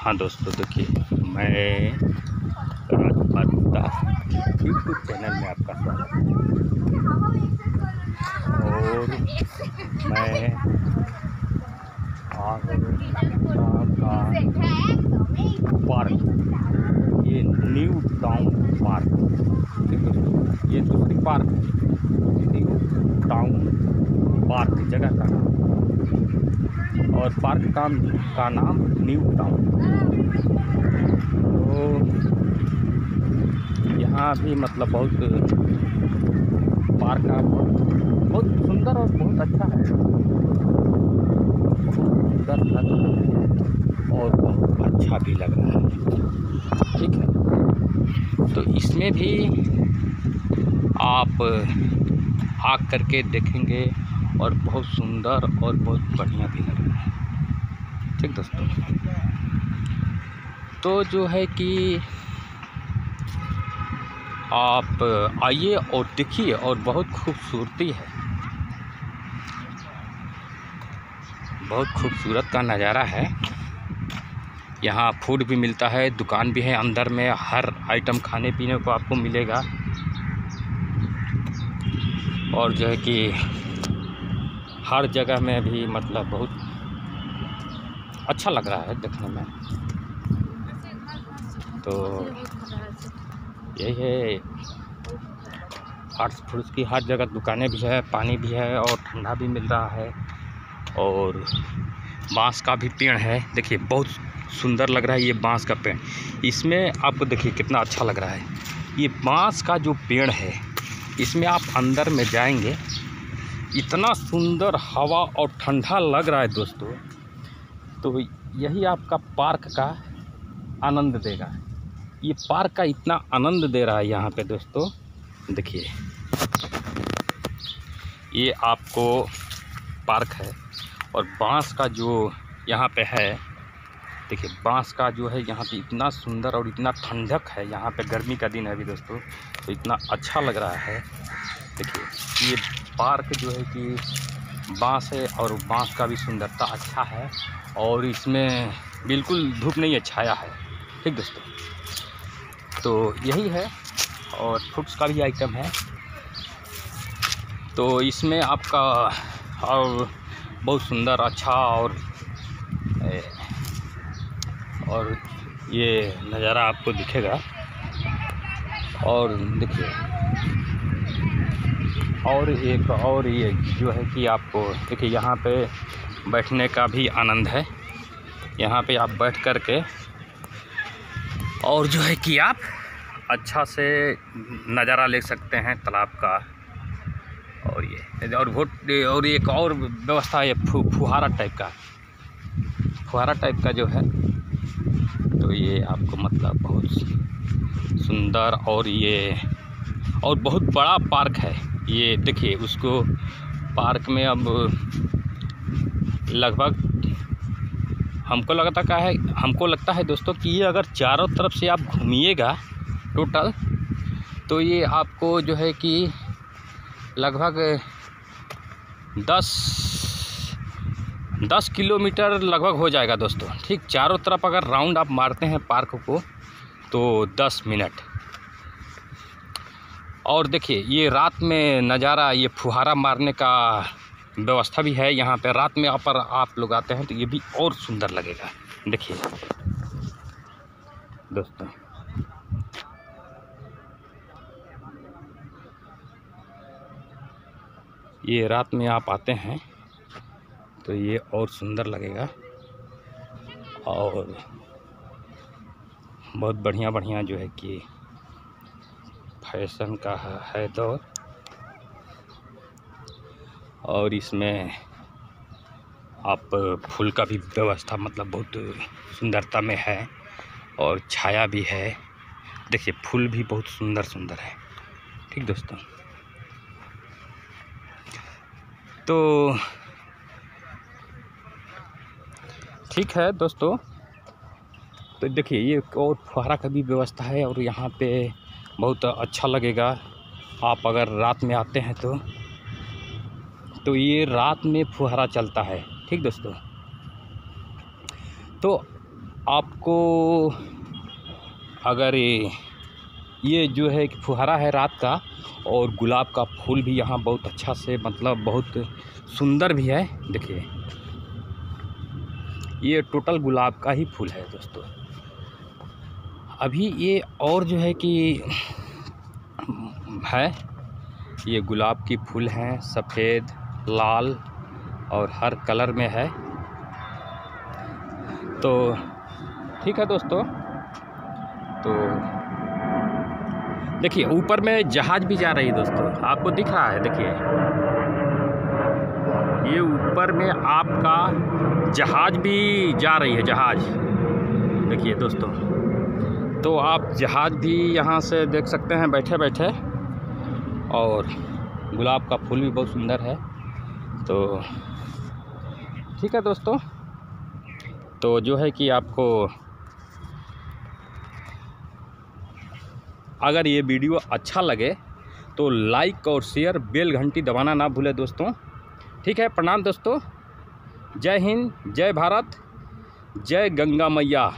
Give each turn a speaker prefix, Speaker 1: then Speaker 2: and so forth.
Speaker 1: हाँ दोस्तों, देखिए, मैं राजपाल यूट्यूब चैनल में आपका स्वागत और मैं पार्क, ये न्यू टाउन पार्क ये दूसरी पार्क न्यू टाउन पार्क जगह का और पार्क का का नाम न्यू टाउन। तो यहाँ भी मतलब बहुत पार्क का बहुत बहुत सुंदर और बहुत अच्छा है। बहुत सुंदर लग रहा है और बहुत अच्छा भी लग रहा है। ठीक है। तो इसमें भी आप आ करके देखेंगे और बहुत सुंदर और बहुत बढ़िया भी लग रहा है। ठीक दोस्तों। तो जो है कि आप आइए और देखिए और बहुत खूबसूरती है। बहुत खूबसूरत का नज़ारा है। यहाँ फ़ूड भी मिलता है, दुकान भी है अंदर में, हर आइटम खाने पीने को आपको मिलेगा। और जो है कि हर जगह में भी मतलब बहुत अच्छा लग रहा है देखने में। तो यही है। फार्स फ्रूट्स की हर जगह दुकानें भी है, पानी भी है और ठंडा भी मिल रहा है और बाँस का भी पेड़ है। देखिए, बहुत सुंदर लग रहा है ये बाँस का पेड़। इसमें आपको देखिए कितना अच्छा लग रहा है। ये बाँस का जो पेड़ है, इसमें आप अंदर में जाएँगे, इतना सुंदर हवा और ठंडा लग रहा है दोस्तों। तो यही आपका पार्क का आनंद देगा। ये पार्क का इतना आनंद दे रहा है यहाँ पे दोस्तों, देखिए। ये आपको पार्क है और बाँस का जो यहाँ पे है, देखिए, बाँस का जो है यहाँ पे इतना सुंदर और इतना ठंडक है, यहाँ पे गर्मी का दिन है अभी दोस्तों तो इतना अच्छा लग रहा है। देखिए, ये पार्क जो है कि बाँस है और बाँस का भी सुंदरता अच्छा है और इसमें बिल्कुल धूप नहीं है, छाया है। ठीक दोस्तों? तो यही है और फ्रूट्स का भी आइटम है। तो इसमें आपका और बहुत सुंदर अच्छा और और ये नज़ारा आपको दिखेगा। और देखिए और एक और ये जो है कि आपको देखिए यहाँ पे बैठने का भी आनंद है। यहाँ पे आप बैठ कर के और जो है कि आप अच्छा से नज़ारा ले सकते हैं तालाब का। और ये और वोट और एक और व्यवस्था है फु, फुहारा टाइप का। फुहारा टाइप का जो है तो ये आपको मतलब बहुत सुंदर और ये और बहुत बड़ा पार्क है। ये देखिए, उसको पार्क में अब लगभग हमको लगता क्या है, हमको लगता है दोस्तों कि ये अगर चारों तरफ़ से आप घूमिएगा टोटल तो ये आपको जो है कि लगभग दस दस किलोमीटर लगभग हो जाएगा दोस्तों। ठीक, चारों तरफ़ अगर राउंड आप मारते हैं पार्क को तो दस मिनट। और देखिए, ये रात में नज़ारा, ये फुहारा मारने का व्यवस्था भी है यहाँ पे। रात में पर आप लोग आते हैं तो ये भी और सुंदर लगेगा। देखिए। दोस्तों। ये रात में आप आते हैं तो ये और सुंदर लगेगा। और बहुत बढ़िया बढ़िया जो है कि फ़ैशन का है दौर। और इसमें आप फूल का भी व्यवस्था मतलब बहुत सुंदरता में है और छाया भी है। देखिए, फूल भी बहुत सुंदर सुंदर है। ठीक दोस्तों? तो ठीक है दोस्तों। तो देखिए, ये और फुहारा का भी व्यवस्था है और यहाँ पे बहुत अच्छा लगेगा। आप अगर रात में आते हैं तो। तो ये रात में फुहारा चलता है, ठीक दोस्तों? तो आपको अगर ये ये जो है कि फुहारा है रात का, और गुलाब का फूल भी यहाँ बहुत अच्छा से मतलब बहुत सुंदर भी है, देखिए। ये टोटल गुलाब का ही फूल है दोस्तों। अभी ये और जो है कि है, ये गुलाब की फूल हैं, सफ़ेद, लाल और हर कलर में है। तो ठीक है दोस्तों। तो देखिए, ऊपर में जहाज़ भी जा रही है दोस्तों। आपको दिख रहा है, देखिए। ये ऊपर में आपका जहाज़ भी जा रही है, जहाज़। देखिए दोस्तों। तो आप जहाज़ भी यहाँ से देख सकते हैं बैठे बैठे और गुलाब का फूल भी बहुत सुंदर है। तो ठीक है दोस्तों। तो जो है कि आपको अगर ये वीडियो अच्छा लगे तो लाइक और शेयर बेल घंटी दबाना ना भूले दोस्तों। ठीक है, प्रणाम दोस्तों। जय हिंद, जय भारत, जय गंगा मैया।